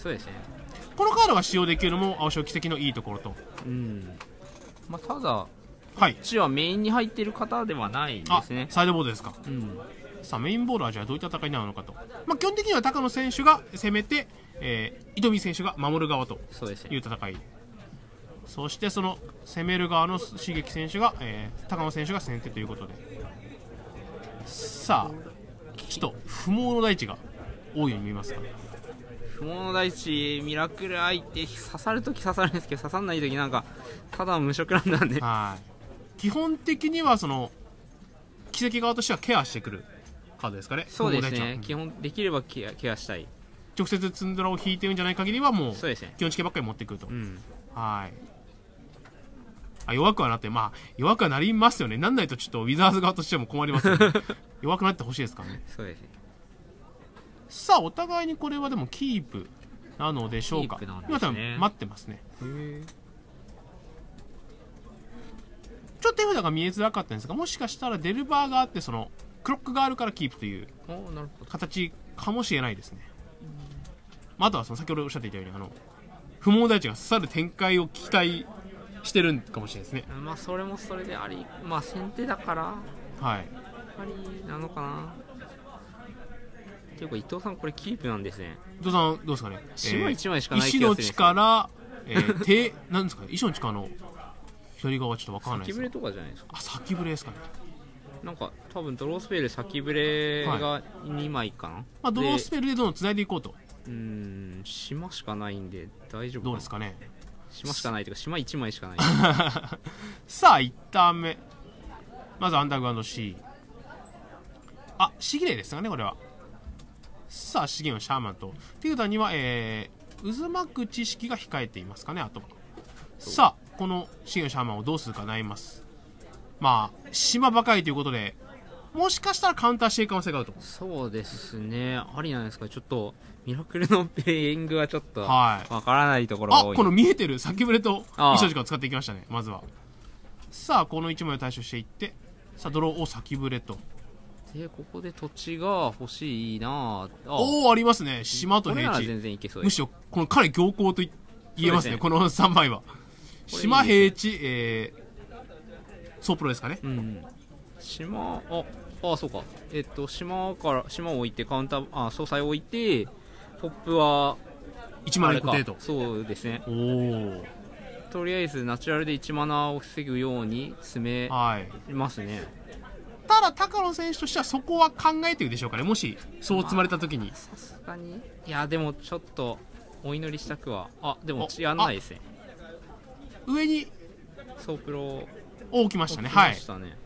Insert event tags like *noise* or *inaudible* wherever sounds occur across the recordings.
そうですね。このカードが使用できるのも青潮奇跡のいいところと。うん。まあただはい。こっちはメインに入ってる方ではないであすね。サイドボードですか。うん。さあメインボールはじゃあどういった戦いになるのかと、まあ、基本的には高野選手が攻めて、えー、糸見選手が守る側というそうですね。戦い。そしてその攻める側の刺激選手が、えー、高野選手が先手ということで。さあちょっと不毛の大地が多いように見えますか不毛の大地ミラクル相手刺さるとき刺さるんですけど刺さんないときなんかただ無色なんだんではい。基本的にはその奇跡側としてはケアしてくるカードですかね。そうですね。基本できればケアケアしたい。直接ツンドラを引いてるんじゃない限りはもうそうですね。基本チケばっかり持ってくると、うん。はい。あ弱くはなってまあ弱くはなりますよね。なんないとちょっとウィザーズ側としても困りますよね。*laughs* 弱くなってほしいですからね。そうですねさあお互いにこれはでもキープなのでしょうか。ね。今多分待ってますね。ちょっと手札が見えづらかったんですがもしかしたらデルバーがあってそのクロックがあるからキープという形かもしれないですね、まあ、あとはその先ほどおっしゃっていたようにあの不毛大地が刺さる展開を期待してるんかもしれないですね。まあそれもそれでありまあ先手だからはい。ありなのかなていうか伊藤さんこれキープなんですね。伊藤さんどうですかね？島一枚しかない石の気がするんですよ。力、えー、手なんですかね？石の力の左側ちょっとわからないです。が先ブレとかじゃないですか？あ先ブレですかね。なんか多分ドロースペル先ブレが2枚かな、まあドロースペルでどんどん繋いでいこうと。うーん島しかないんで大丈夫どうですかね？島しかないというか島1枚しかない。*laughs* さあ1ターン目。まずアンダーグラウンド C あシギレイですかねこれはさあ資源はシャーマンと。っていう段には、えー、渦巻く知識が控えていますかねあとはさあこの資源シャーマンをどうするか悩みます。まあ島ばかりということでもしかしたらカウンターしていく可能性があるとそうですね。ありなんですか。ちょっとミラクルのペイングはちょっとわはい。からないところが多い。あこの見えてる先ブレと衣装時間を使っていきましたねまずは。さあこの1枚を対処していってさあドローを先ブレとでここで土地が欲しいなあおおありますね。島と平地。全然いけそうむしろこの彼強行とい言えますねね。この3枚は。いいね。島平地えー、ソープロですかね。うん島ああそうか。えっと島から島を置いてカウンターあ相殺を置いてポップは1マナ固定とそうですね。おおとりあえずナチュラルで1マナを防ぐように詰めはい。ますねただ高野選手としてはそこは考えてるでしょうかね。もしそう積まれた時に。さすがに。いやでもちょっとお祈りしたくは。あでもおやんないですね。上に。ソープロ置きましたね。置きまはいしたね。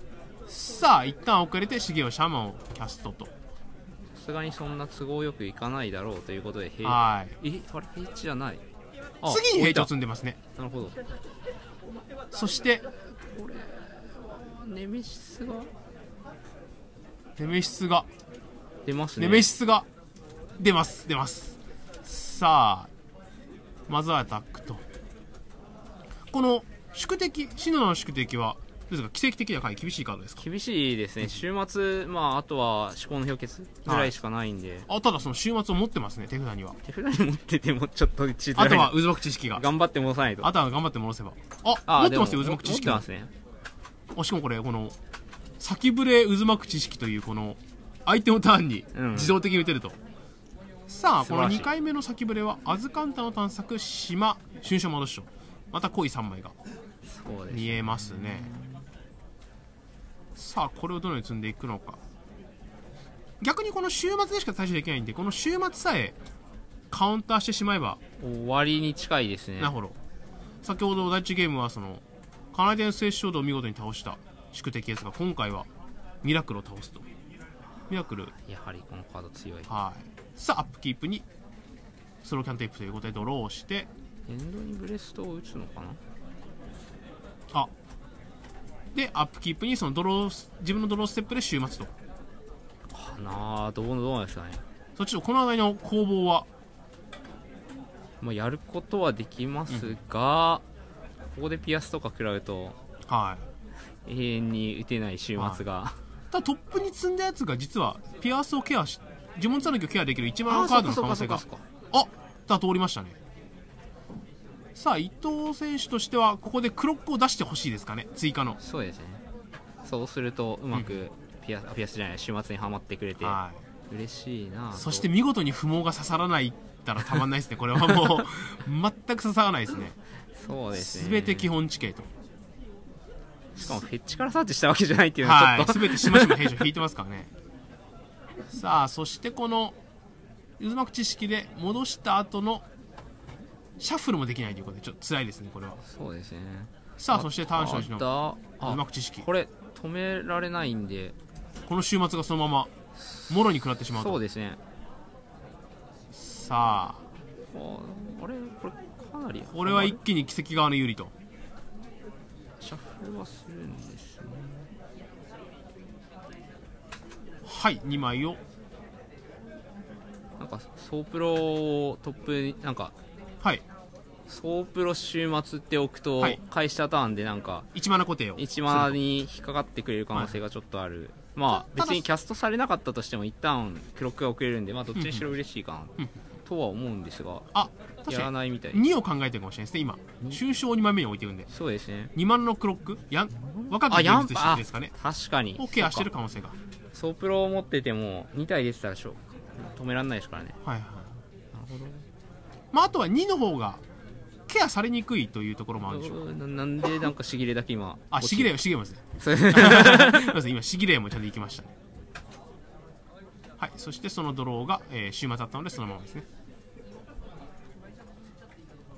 さあ一旦遅れて茂雄シャーマンをキャストと。さすがにそんな都合よくいかないだろうということで平はい。えあれ平地じゃない。あ次に平地を積んでますね。た。なるほど。そして。これネメシスがネメシスが。出ますね。ネメシスが。出ます。出ます。さあまずはアタックと。この宿敵シノの宿敵はですか？奇跡的なかなり厳しいカードですか？厳しいですね。週末まああとは思考の氷結ぐらいしかないんで、あただその週末を持ってますね手札には。手札に持っててもちょっとちあとは渦巻く知識が。頑張って戻さないと。あとは頑張って戻せば。ああ持ってますよ渦巻く知識。も持ってますね。あしかもこれこの先ブレ渦巻く知識というこの相手のターンにうん。自動的に打てると、さあこの素晴らしい。2回目の先ブレはアズカンタの探索島。春書戻し書また濃い3枚が見えますね。さあこれをどのように積んでいくのか。逆にこの週末でしか対処できないんでこの週末さえカウンターしてしまえば終わりに近いですね。なるほど。先ほど第一ゲームはそのカナディアンスレッショルドを見事に倒した宿敵ですが今回はミラクルを倒すと。ミラクル。やはりこのカード強い。はい。さあアップキープにスローキャントリップということでドローをして。エンドにブレストを打つのかな？あ。でアップキープにそのドロー自分のドローステップで終末と。かなあどうどうなんですかね。そっちのこの間の攻防は。まあ、やることはできますが、ここでピアスとか食らうとはい永遠に打てない週末が、*laughs* ただトップに積んだやつが実はピアスをケアし呪文つなぎをケアできる1枚のカードの可能性が。あた通りましたね。さあ伊藤選手としてはここでクロックを出してほしいですかね。追加の。そうですね。そうするとうまくピア,、ピアスじゃない週末にはまってくれて。はい。嬉しいなと。そして見事に不毛が刺さらないったらたまんないですね。これはもう *laughs* 全く刺さらないですね。そうですね。全て基本地形としかもフェッチからサーチしたわけじゃないっていうのはちょっと、はい。全てしましま編集引いてますからね。*laughs* さあそしてこの渦巻く知識で戻した後のシャッフルもできないということでちょっと辛いですねこれは。そうですね。さあそして短所寺のの渦巻く知識。これ止められないんで。この終末がそのままもろに食らってしまうと。そうですね。さあ。ああれこれかなり。これは一気に奇跡側の有利とシャッフルはするんですね。はい2枚を。なんかソープロをトップになんかはい。ソープロ週末って置くと、はい。返したターンでなんか1マナ固定を。1マナに引っかかってくれる可能性がちょっとある、まあ別にキャストされなかったとしても一旦クロックが遅れるんでまあどっちにしろ嬉しいかなうんとは思うんですがあ確やからにないみたい2を考えてるかもしれないですね今。抽象2枚目に置いてるんで。そうですね。2万のクロック？やん若くあやん芸術式ですかね。確かに。をケアしてる可能性が。ソープロを持ってても2体出てたらしょう止められないですからね。はいはい。なるほど。まああとは2の方がケアされにくいというところもあるんでしょうか？ななんでなんかしぎれだけ今あしぎれよしぎれますね。*laughs* 今しぎれもちゃんと行きましたね。はいそしてそのドローが、えー週末だったのでそのままですね。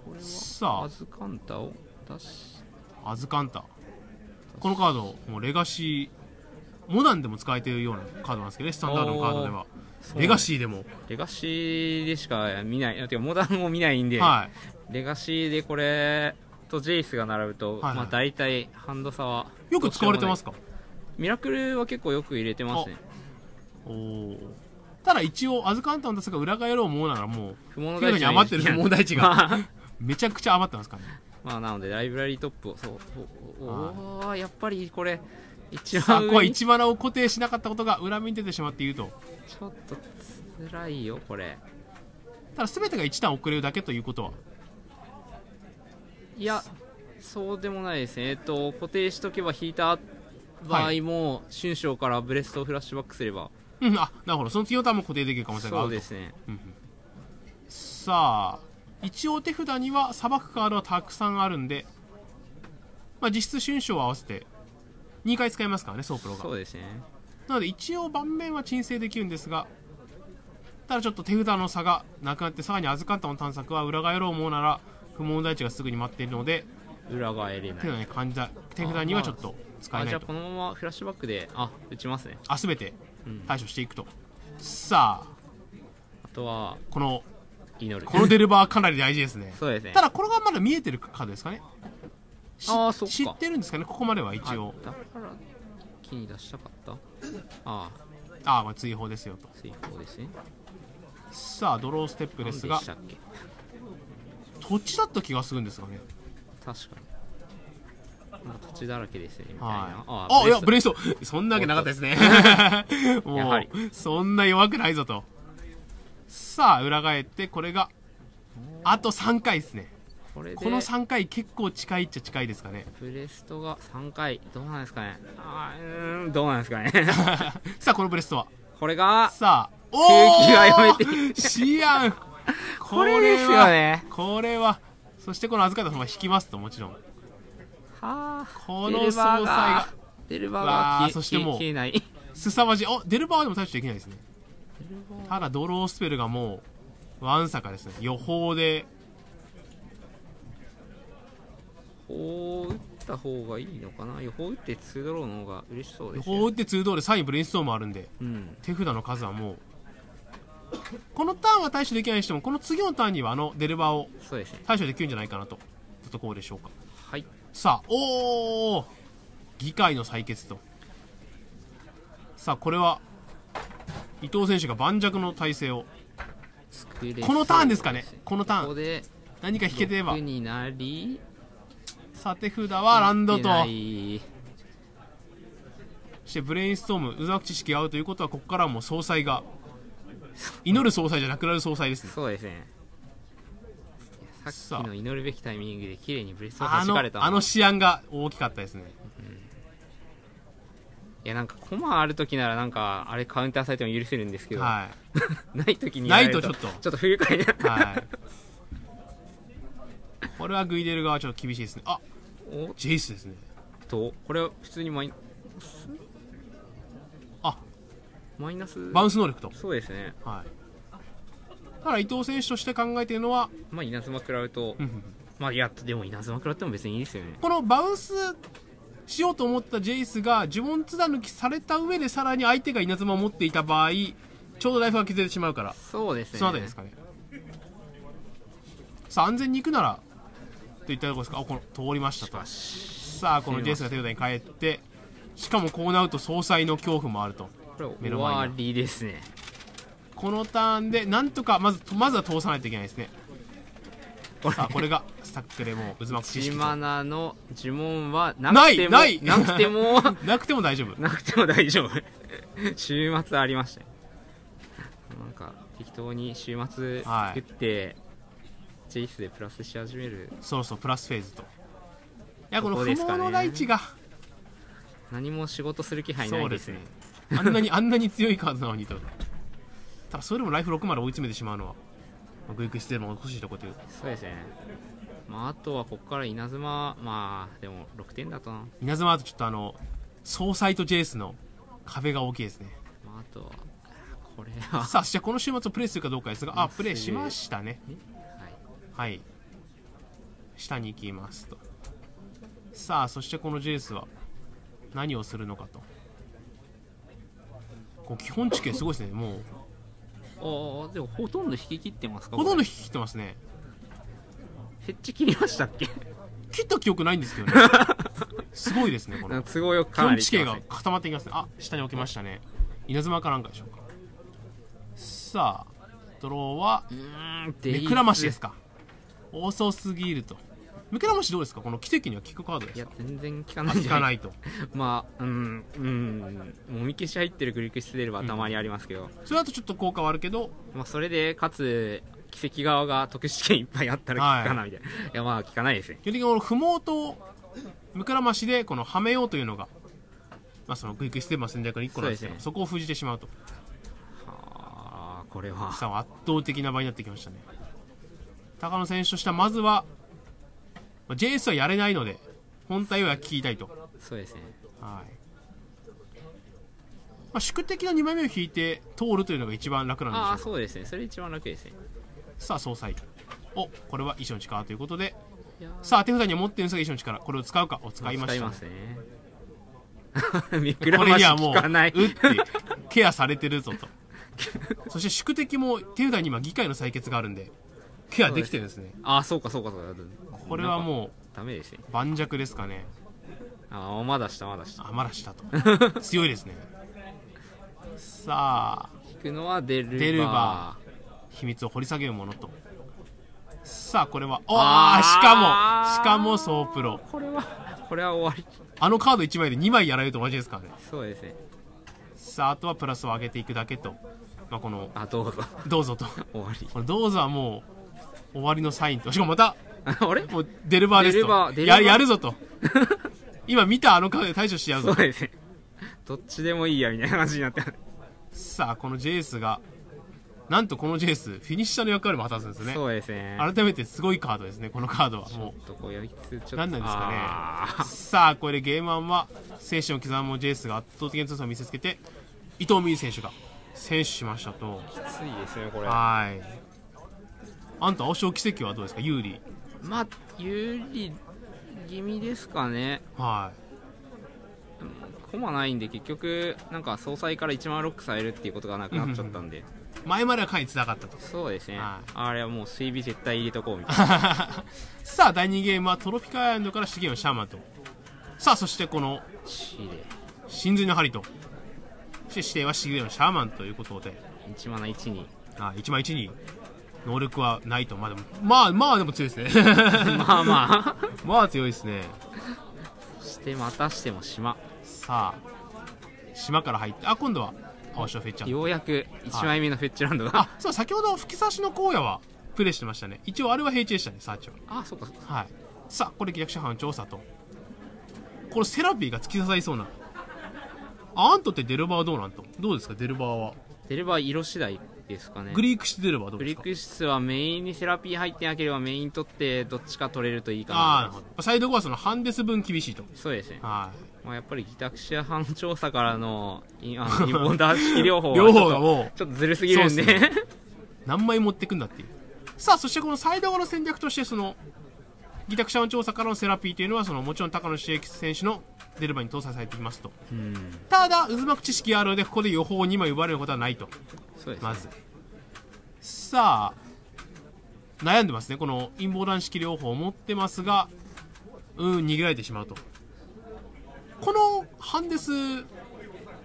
これはさアズカンタを出しあアズカンタ。このカードもうレガシーモダンでも使えているようなカードなんですけどね。スタンダードのカードでは。レガシーでも。レガシーでしか見ない。てかモダンを見ないんで、はいレガシーでこれとジェイスが並ぶと、はいはい。まあ大体ハンド差はよく使われてますか？かミラクルは結構よく入れてますね。おおただ一応アズカンタの出すが裏返ろう思うならもう不毛のフィールドに余ってる *laughs* 不毛大地が。まあ。めちゃくちゃ余ってますからね。まあなのでライブラリートップをそうおおやっぱりこれ一さあここは番上に。ち1マナを固定しなかったことが裏目に出てしまっていると。ょっと辛いよこれ。ただ全てが1ターン遅れるだけということはいやそうでもないですね。えっと固定しとけば引いた場合も、春章からブレストをフラッシュバックすれば。うんあなるほど。その次のターンも固定できる可能性があそうですね。さあ一応手札にはさばくカードはたくさんあるんで、まあ、実質春章を合わせて2回使えますからねソープロが。そうですね。なので一応盤面は鎮静できるんですがただちょっと手札の差がなくなってさらに預かったの探索は裏返ろう思うなら不問大地がすぐに待っているので裏返れない。手札に感じた手札にはちょっと使えあないと。じゃあこのままフラッシュバックであ打ちますね。あ全てうん。対処していくと。さああとはこの祈る。このデルバーかなり大事ですね。そうですね。ただこれがまだ見えてるカードですかね。しあーそっか。知ってるんですかね。ここまでは一応。あだから気に出したかった。ああああまあ追放ですよと。追放ですね。さあドローステップですが土地だった気がするんですがね確かに土地だらけですねみたいな、はいああいやブレイストそんなわけなかったですねもうそんな弱くないぞとさあ裏返ってこれがあと3回ですねこの3回結構近いっちゃ近いですかねブレストが3回どうなんですかねあーうんどうなんですかねさあこのブレストはこれがさあお空気が読めてーシアン *laughs* これですよね。これはそしてこの預かったまま引きますともちろん。はあこの総裁がデルバーわが消えーそしてもうすさまじい。おデルバーでも対処できないですね。ただドロースペルがもうワンサカですね。予報で。こう打った方がいいのかな？予報打って2ドローの方が嬉しそう予です報打って2ドール3位ブレインストームあるんでうん。手札の数はもうこのターンは対処できないにしてもこの次のターンにはあのデルバーを対処できるんじゃないかなといったところでしょうか。はい。さあおお議会の採決と。さあこれは伊藤選手が盤石の体勢を。このターンですかね。このターン。ここで何か引けてれば。6になり。さて札はランドと。そしてブレインストーム渦巻く知識が合うということはここからはもう総裁が祈る総裁じゃなくなる総裁ですね。そうですね。さっきの祈るべきタイミングで綺麗にブレスを弾かれたあの試案が大きかったですね。いやなんかコマある時ならなんかあれカウンターされても許せるんですけど、は *laughs* ない時いにないとちょっと。ちょっと不愉快な。はい。これはグイデル側はちょっと厳しいですね。あジェイスですね。とこれは普通にマイあマイナス。バウンス能力と。そうですね。はい。ただ伊藤選手として考えているのはまあ稲妻食らうとうんうんうん。まあいやでも稲妻食らっても別にいいですよね。このバウンスしようと思ったジェイスが呪文津田抜きされた上でさらに相手が稲妻を持っていた場合ちょうどライフが削れてしまうから。そうですね。そのあたりですかね。さあ安全に行くならといったところですか。あこの通りましたと。さあこのジェイスが手札に帰ってしかもこうなると総裁の恐怖もあると目の前に終わりですね。このターンでなんとかまずまずは通さないといけないですね。さあこれがスタックでもう渦巻く知ジ識とマナの呪文はなくてもないなくても *laughs* なくても大丈夫。なくても大丈夫。週末ありましたよなんか適当に週末はい作って、ジェイスでプラスし始める。そろそろプラスフェーズと。いやこの不毛の大地が。何も仕事する気配ないですねあんなに *laughs* あんなに強いカードなのにと。ただそれでもライフ6まで追い詰めてしまうのはまあグイグイしてるのも欲しいところという。そうですね。まああとはここから稲妻まあでも6点だと。な、稲妻だとちょっとあの総裁とジェイスの壁が大きいですね。まあ、あとはこれは。さあじゃあこの週末をプレイするかどうかですがあプレイしましたね。はい。はい。下に行きますと。さあそしてこのジェイスは何をするのかとこう基本地形すごいですねもう。ああでもほとんど引き切ってますか？ほとんどこ引き切ってますね。れ。フェッチ切りましたっけ？切った記憶ないんですけどね。*laughs* すごいですねこの都合よく基本地形が固まっていきますね。あ下に置きましたね。稲妻かなんかでしょうか。さあドローはうーん目くらましですか。遅すぎると目くらましどうですか？この奇跡には効くカードでいや全然効かあない。効かないと。*laughs* まあうんうん。もみ消し入ってるグリックス出ればたまにありますけど、それだとちょっと効果はあるけど。まあ、それでかつ奇跡側が特殊権いっぱいあったら効くかなみたいな、い、やまあ効かないですね。基本的にこの不毛と目くらましでこのはめようというのがまあそのクイックステップの戦略の一個なんですけどそうですね。そこを封じてしまうと。はあこれは。さあ圧倒的な場になってきましたね。高野選手としてはまずは、まあ、JS はやれないので本体は聞きたいと。そうですね。はい、まあ、宿敵の2枚目を引いて通るというのが一番楽なんでしょうああそうですね。それ一番楽ですね。さあ総裁。おこれは衣装の力ということでさあ手札には持ってるんですが衣装の力。これを使うか？お使いました、使いね、ますね。*laughs* これにはもう効かない打ってケアされてるぞと。そして宿敵も手札に今議会の採決があるんでケアできてるんですね。ああそうかそうかそうか。これはうもダメですねう盤石ですかね。ああまだしたまだした。あまだしたと。*laughs* 強いですね。さあ。引くのはデルバーデルバ秘密を掘り下げるものと。さあこれはおあー。あしかもしかもソープロ。これはこれは終わり。あのカード1枚で2枚やられると同じですからね。そうですね。さああとはプラスを上げていくだけと、まあ、このあどうぞ。どうぞと。*laughs* 終わり。これどうぞはもう終わりのサインと。しかもまた *laughs* あれ？もうデルバーですと。ややるぞと。*laughs* 今見たあのカードで対処してやるぞそうですね。どっちでもいいやみたいな感じになって。さあこのジェイスがなんとこのジェイスフィニッシャーの役割も果たすんですね。そうですね。改めてすごいカードですねこのカードは。もちょっとこう。やりつつちょっと何なんですかね。さあこれでゲーム1は精神を刻むジェイスが圧倒的な強さを見せつけて伊藤美優選手が選手しましたと。ーきついですねこれ。はいあんた青潮奇跡はどうですか？有利。まあ有利気味ですかね。はコマないんで結局なんか総裁から1万ロックされるっていうことがなくなっちゃったんで。い前まではかなりつらかったと。そうですね、はい。あれはもう水尾絶対入れとこうみたいな。*laughs* さあ第2ゲームはトロピカアイランドから資源をシャーマンとさあそしてこの真髄の針と。そして指定は資源のシャーマンということで。1マナ1にあ1枚1に能力はないとまあでもまあまあでも強いですね *laughs* まあまあ *laughs* まあ強いですねそしてまたしても島さあ島から入ってあ今度は青潮フェッチャーようやく1枚目のフェッチランドが、あそう先ほど吹き差しの荒野はプレイしてましたね。一応あれは平地でしたね、サーチは。あそうかそうかはい。さあ、これ逆者班調査と。これセラピーが突き刺さりそうな。あアントってデルバーはどうなんと？どうですか、デルバーは。出れば色次第ですかねグリークしてデルバーはどうグリですか？ック室はメインにセラピー入ってなければメイン取ってどっちか取れるといいかななるほど。サイド後はそのハンデス分厳しいと。そうですね、はい。まあ、やっぱりギタクシア班調査からのイあのインボンダー式療法は両ちょっと方がもう、ちょっとずるすぎるんでそうっす何枚持ってくんだっていう。さあ、そしてこのサイド側の戦略として、その、ギタクシャン調査からのセラピーというのは、その、もちろん高野茂之選手のデルバに搭載されていますと。うんただ、渦巻く知識があるので、ここで予報を2枚奪われることはないと。そうですねまず。さあ、悩んでますね。この陰謀弾式療法を持ってますが、うん、逃げられてしまうと。このハンデス、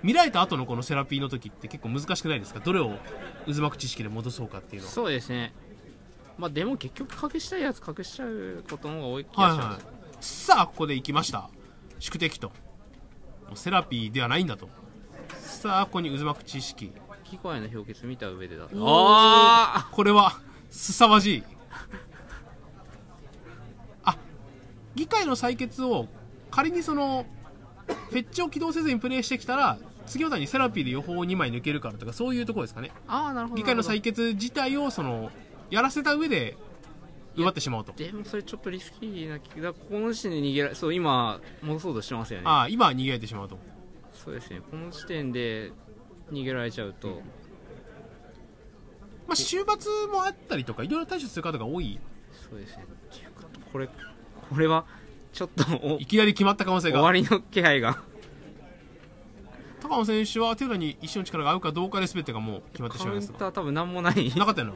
見られた後のこのセラピーの時って結構難しくないですか？どれを渦巻く知識で戻そうかっていうのは。そうですねまあでも結局隠したいやつ隠しちゃうことの方が多い気がはいします、はい。さあ、ここで行きました。宿敵と。セラピーではないんだと。さあ、ここに渦巻く知識。機械の氷結見た上でだおーあこれは、すさまじい。あ、議会の採決を、仮にその、フェッチを起動せずにプレイしてきたら、次の段にセラピーで予報を2枚抜けるからとか、そういうところですかね。あああなるほど議会の採決自体を、その、やらせた上で、奪ってしまうとでもそれちょっとリスキーな気がここの時点で逃げられそう今戻そうとしてますよねああ、今は逃げられてしまうと。そうですねこの時点で逃げられちゃうとまあ、終罰もあったりとか、いろいろ対処する方が多い？そうですねこれこれはちょっとおいきなり決まった可能性が。終わりの気配が高野選手は手裏に一緒の力が合うかどうかで全てがもう決まってしカウンまいますが。ター多分何もないなかったよな。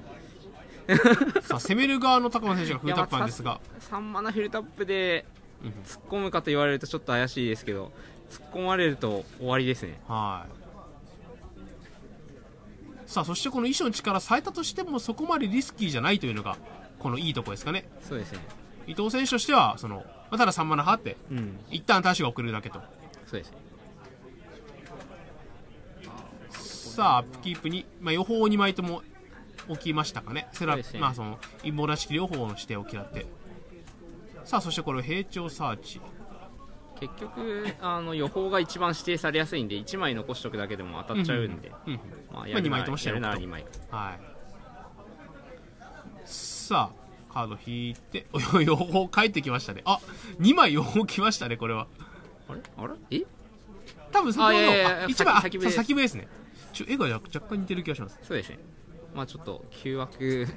*laughs* さあ、攻める側の高野選手がフルタップなんですが、3マナフルタップでうん突っ込むかと言われるとちょっと怪しいですけど突っ込まれると終わりですねはい。さあ、そしてこの衣装の力されたとしてもそこまでリスキーじゃないというのが、このいいとこですかね。そうですね伊藤選手としては、その、まあただ3マナ張って、うん一旦大使が送るだけと。そうですねさあ、アップキープに、まあ、予報を2枚とも置きましたかね。セラ、ねまあその、陰謀なし両方の指定を嫌って。さあ、そしてこれ、平調サーチ。結局あの予報が一番指定されやすいんで1枚残しとくだけでも当たっちゃうんで、うん。まあ、まあやるな二枚ともしてやるならおくと2枚はい。さあ、カード引いて、お *laughs* 予報返ってきましたね。あ、2枚予報来ましたね、これは。あれ？あれ？え？多分先ほど、あいやいやいやあ一番、あ先先笛です先笛ですね。ちょ、絵が若干似てる気がします。そうですねまあちょっと旧枠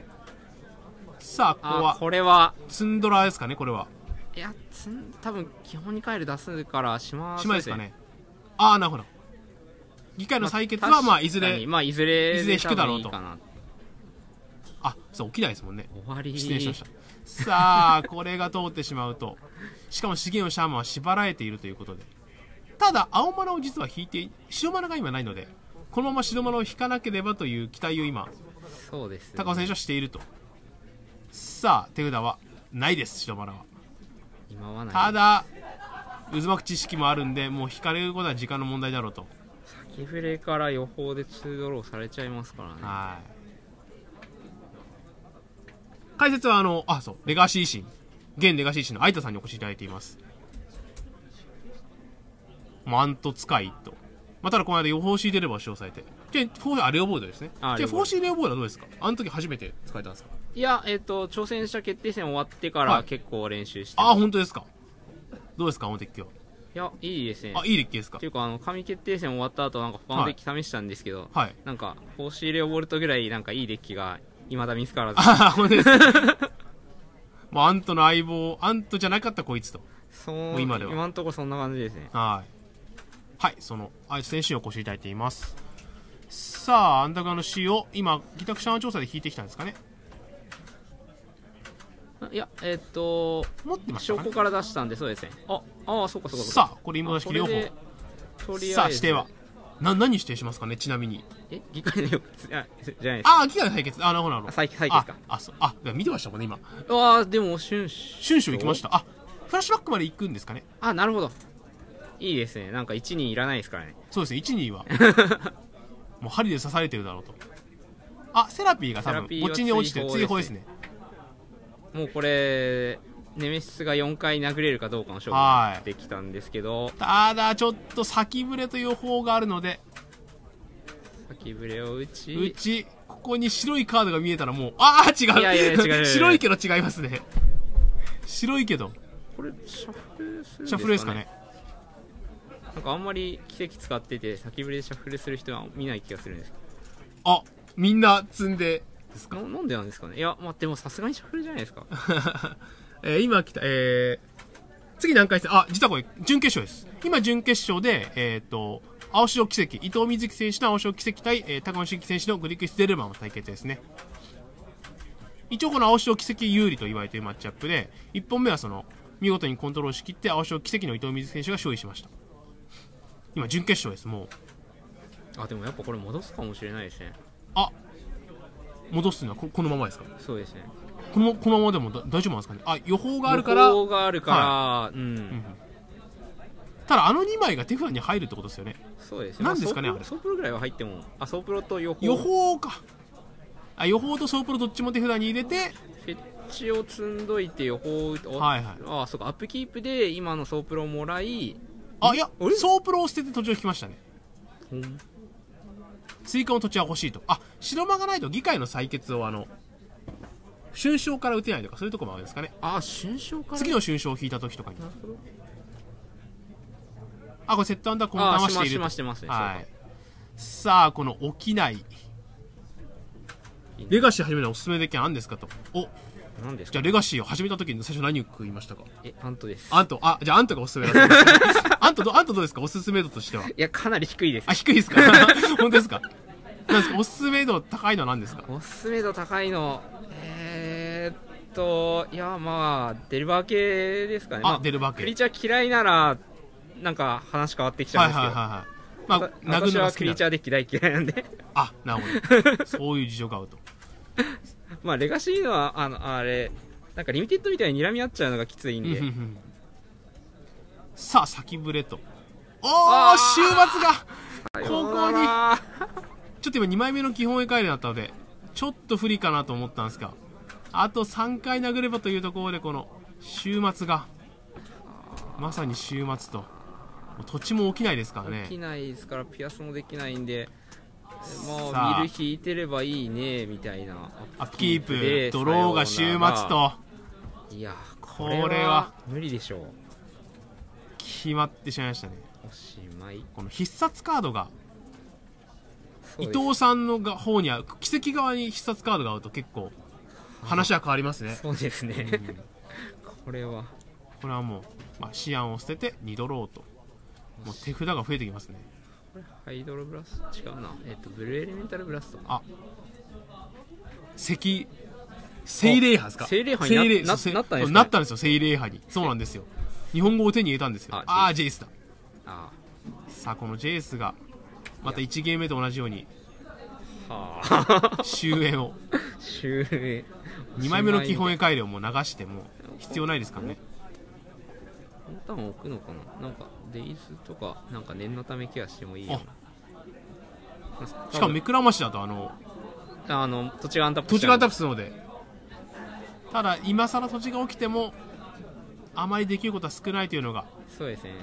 さあ、ここあは、これはツンドラですかね、これは。いやつん多分基本に帰る出すからしま姉妹ですかね。ああ、なるほど。議会の採決は、まあ、いずれ、まあいずれいずれ引くだろうと多分いいかなあ、そう、起きないですもんね。終わり失礼しました。さあ、これが通ってしまうと。しかも資源をシャーマンは縛られているということで。ただ、青マナを実は引いて、白マナが今ないので、このまま白マナを引かなければという期待を今、そうです、ね、高尾選手はしていると。さあ、手札はないです、白マナは。今はないただ、渦巻く知識もあるんで、もう引かれることは時間の問題だろうと。先触れから予報で2ドローされちゃいますからねはい。解説はあの、あ、そう、レガシーシン、現レガシーシンの相田さんにお越しいただいています。マント使いと。まあ、ただこの間予報シー出れば使用されて。じゃあ、フォーあ、レオボルトですね。じゃあ、あレオボルト。フォーシーレオボルトはどうですか？あの時初めて使えたんですか？いやえっ、と挑戦者決定戦終わってかはい。ら結構練習して。あ、ます、本当ですか？どうですか？あのデッキは？いやいいですね。あ、いいデッキですか？っていうかあの神決定戦終わった後なんか他のデッキ試したんですけど、はい。なんかフォーシーレオボルトぐらいなんかいいデッキが未だ見つからず。あ、ですか？*laughs* もうアントの相棒、アントじゃなかったこいつと。そう今では。今のところそんな感じですね。はい。はい、その、あいつ選手にお越しいただいています。さあ、アンダーガーの C を今、ギタクシャン調査で引いてきたんですかね？いやえっ、と持ってました証拠から出したんでそうですねあああそうかそうかそうかさあ、これ、今式両これで方。とりあえずさあ、指定は。な、何指定しますかねちなみに？え議会のよじゃじゃないですああ、機械の対決。あ、なるほど、なるほど。採採決かあ、あ、そう。あ、見てましたもんね、今。ああでも春春秋行きました。あ、フラッシュバックまで行くんですかね？あなるほどいいですねなんか1人いらないですからねそうですね、1、2は。*laughs* もう針で刺されてるだろうと。あセラピーが多分ピーは墓地に落ちてる追追放ですね。もうこれネメシスが4回殴れるかどうかの勝負にはい。なってきたんですけど。ただちょっと先ぶれという方があるので。先ぶれを打ち。うちここに白いカードが見えたらもうああ違う。いやいや違う白いけど違いますね。白いけど。これシャッフルですか、ね、なんかあんまり奇跡使ってて先ぶれでシャッフルする人は見ない気がするんですけあみんな積んでですか？どななんでなんですかね？いやまあでもさすがにシャッフルじゃないですか *laughs* えー今来た、えー、次何回戦？あ、実はこれ、準決勝です。今、準決勝で、えっ、と、青潮奇跡、伊藤瑞希選手の青潮奇跡対、えー、高野茂樹選手のグリクス・デルマンの対決ですね。一応この青潮奇跡有利と言われているマッチアップで、1本目はその、見事にコントロールしきって、青潮奇跡の伊藤瑞希選手が勝利しました。今、準決勝です、もう。あでもやっぱこれ戻すかもしれないですね。あ、戻すのはここのままですか？そうですね。このこのままでもだ大丈夫なんですかね？あ、予報があるから、予報があるから、うん、ただあの2枚が手札に入るってことですよね。そうですね。なんですかねああソープロぐらいは入ってもあソープロと予報。予報か。あ予報とソープロどっちも手札に入れてフェッチを積んどいて予報をはいはい。あそうか。アップキープで今のソープロをもらいあいやソープロを捨てて土地を引きましたね。うん追加の土地は欲しいと。あ白マナがないと議会の採決をあの瞬唱から打てないとかそういうとこもあるんですかね。あ瞬唱から？次の瞬唱を引いた時とかに。あこれセットアンダーコンタあーはしていると。しましてますねはい。さあこの起きないレガシー始めるのおすすめデッキは何ですかと。お何ですか？じゃあレガシーを始めた時に最初何を食いましたか？えアントです。アントあじゃあアントがおすすめだったんです。かアントどアントどうですか？おすすめ度としては。いやかなり低いです。あ、低いですか？*laughs* 本当ですか？なんですか？おすすめ度高いのは何ですか？おすすめ度高いのえー、っといやまあデルバー系ですかね、まあ、デルバーケ。クリーチャー嫌いならなんか話変わってきちゃはいうんですけど、はいはいはい。まあ、私はクリーチャーデッキ大嫌いなんで。あ、なるほど。そういう事情が合うと。*laughs* まあレガシーのはあのあれなんかリミテッドみたいに睨み合っちゃうのがきついんで、*laughs* さあ、先ぶれと。おあー。ー週末が高う校に。ちょっと今2枚目の基本絵帰りだったので、ちょっと不利かなと思ったんですが、あと3回殴ればというところで、この週末が、まさに週末と。土地も起きないですからね。で。きないですからピアスもできないんでさまああミル引いてればいいねみたいな。アップキーでプ、ドローが週末と、いやここれは無理でしょう。決まってしまいましたね。おしまい。この必殺カードが、伊藤さんのが方には、奇跡側に必殺カードが合うと結構、話は変わりますね。そうですね。これは。これはもう、まあ、シアンを捨てて2ドローと。もう手札が増えてきますね。これハイドロブラスト？違うなえっとブルーエレメンタルブラストあ、赤、精霊派ですか？精霊派になななったんですかなったんですよ、精霊派に。そうなんですよ。日本語を手に入れたんですよ。ああジェイスだ。あさあ、このジェイスが、また1ゲーム目と同じように、はあ終焉を。*laughs* 終焉2枚目の基本絵改良も流しても必要ないですからね。ボタン置くのかな？なんかデイズとかなんか念のためケアしてもいいような。しかも目くらましだと、あの、あの土地がアンタップ土地がアンタッププするので、ただ、今更土地が起きても、あまりできることは少ないというのが、そうですね。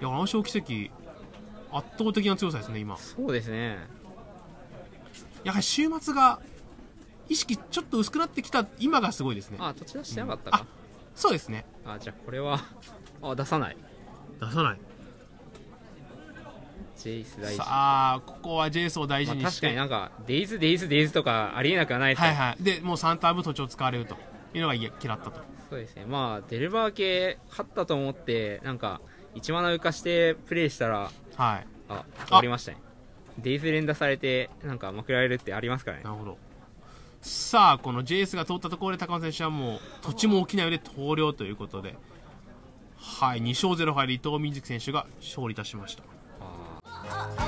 いや、暗証奇跡、圧倒的な強さですね、今。そうですね。やはり週末が、意識ちょっと薄くなってきた今がすごいですね。あ土地出してなかったか、そうですね。あじゃあこれはあ出さない出さない。ジェイス大事さあ、ここはジェイスを大まあ、事にして。確かになんかデイズデイズデイズとかありえなくはないですはいはい。で、もう3ターブ土地を使われるというのが嫌嫌ったと。そうですねまあデルバー系勝ったと思ってなんか1マナ浮かしてプレイしたらはい。あ終わりましたねデイズ連打されてなんかまくられるってありますからねなるほど。さあ、このジェイスが通ったところで高野選手はもう土地も起きないので投了ということで、はい、2勝0敗で伊藤美月選手が勝利いたしました。